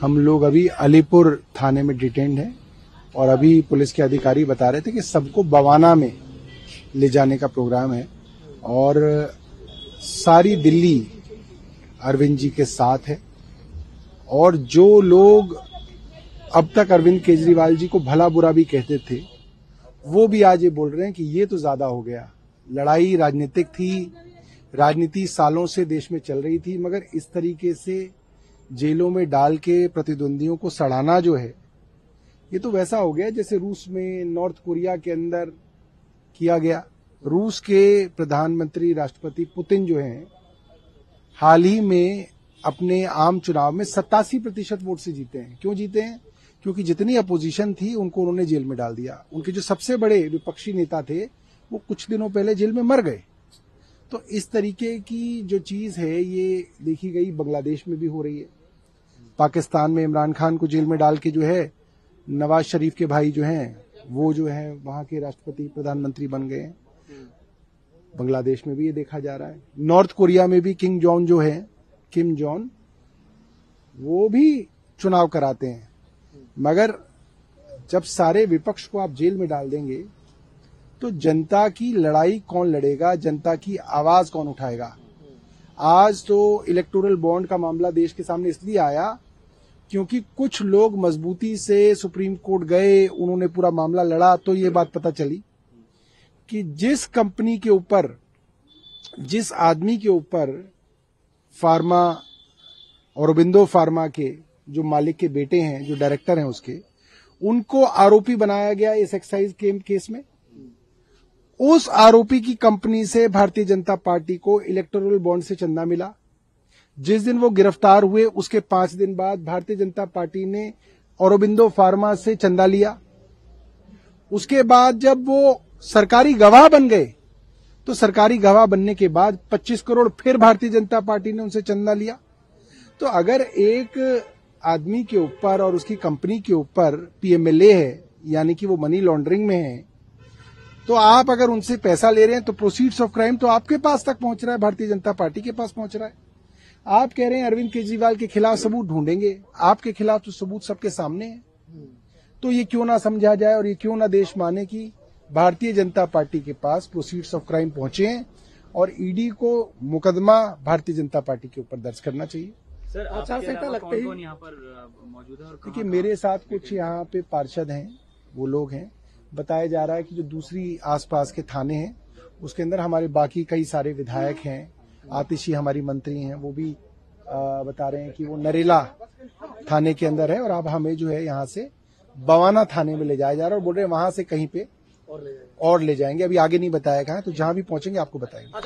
हम लोग अभी अलीपुर थाने में डिटेंड हैं और अभी पुलिस के अधिकारी बता रहे थे कि सबको बवाना में ले जाने का प्रोग्राम है और सारी दिल्ली अरविंद जी के साथ है और जो लोग अब तक अरविंद केजरीवाल जी को भला बुरा भी कहते थे, वो भी आज ये बोल रहे हैं कि ये तो ज़्यादा हो गया। लड़ाई राजनीतिक थी, राजनीति सालों से देश में चल रही थी, मगर इस तरीके से जेलों में डाल के प्रतिद्वंदियों को सड़ाना जो है, ये तो वैसा हो गया जैसे रूस में नॉर्थ कोरिया के अंदर किया गया। रूस के प्रधानमंत्री राष्ट्रपति पुतिन जो हैं, हाल ही में अपने आम चुनाव में सत्तासी प्रतिशत वोट से जीते हैं। क्यों जीते हैं? क्योंकि जितनी अपोजिशन थी, उनको उन्होंने जेल में डाल दिया। उनके जो सबसे बड़े विपक्षी नेता थे, वो कुछ दिनों पहले जेल में मर गए। तो इस तरीके की जो चीज़ है, ये देखी गई, बांग्लादेश में भी हो रही है। पाकिस्तान में इमरान खान को जेल में डाल के जो है, नवाज़ शरीफ के भाई जो हैं, वो जो है, वहाँ के राष्ट्रपति प्रधानमंत्री बन गए हैं। बांग्लादेश में भी ये देखा जा रहा है। नॉर्थ कोरिया में भी किंग जॉन जो है, किम जॉन, वो भी चुनाव कराते हैं। मगर जब सारे विपक्ष को आप जेल में डाल देंगे तो जनता की लड़ाई कौन लड़ेगा, जनता की आवाज़ कौन उठाएगा? आज तो इलेक्टोरल बॉन्ड का मामला देश के सामने इसलिए आया क्योंकि कुछ लोग मजबूती से सुप्रीम कोर्ट गए, उन्होंने पूरा मामला लड़ा तो ये बात पता चली कि जिस कंपनी के ऊपर, जिस आदमी के ऊपर फार्मा, औरबिंदो फार्मा के जो मालिक के बेटे हैं, जो डायरेक्टर हैं उसके, उनको आरोपी बनाया गया इस एक्साइज के केस में। उस आरोपी की कंपनी से भारतीय जनता पार्टी को इलेक्टोरल बॉन्ड से चंदा मिला। जिस दिन वो गिरफ़्तार हुए, उसके पाँच दिन बाद भारतीय जनता पार्टी ने औरबिंदो फार्मा से चंदा लिया। उसके बाद जब वो सरकारी गवाह बन गए तो सरकारी गवाह बनने के बाद 25 करोड़ फिर भारतीय जनता पार्टी ने उनसे चंदा लिया। तो अगर एक आदमी के ऊपर और उसकी कंपनी के ऊपर पीएमएलए है, यानी कि वो मनी लॉन्ड्रिंग में है तो आप अगर उनसे पैसा ले रहे हैं तो प्रोसीड्स ऑफ़ क्राइम तो आपके पास तक पहुँच रहा है, भारतीय जनता पार्टी के पास पहुँच रहा है। आप कह रहे हैं अरविंद केजरीवाल के खिलाफ सबूत ढूंढेंगे। आपके खिलाफ तो सबूत सबके सामने है। तो ये क्यों ना समझा जाए और ये क्यों ना देश माने कि भारतीय जनता पार्टी के पास प्रोसीड्स ऑफ़ क्राइम पहुँचे हैं और ईडी को मुकदमा भारतीय जनता पार्टी के ऊपर दर्ज करना चाहिए। सर आचार संहिता लगते ही। यहाँ पर मौजूद है देखिए मेरे साथ कुछ यहाँ पे पार्षद हैं वो लोग हैं। बताया जा रहा है कि जो दूसरी आसपास के थाने हैं उसके अंदर हमारे बाकी कई सारे विधायक हैं। आतिशी हमारी मंत्री हैं वो भी आ, बता रहे हैं कि वो नरेला थाने के अंदर है और अब हमें जो है यहाँ से बवाना थाने में ले जाया जा रहा है और बोल रहे हैं वहाँ से कहीं पे और ले जाएँगे। और ले जाएँगे। अभी आगे नहीं बताया गया है तो जहाँ भी पहुँचेंगे आपको बताएँगे।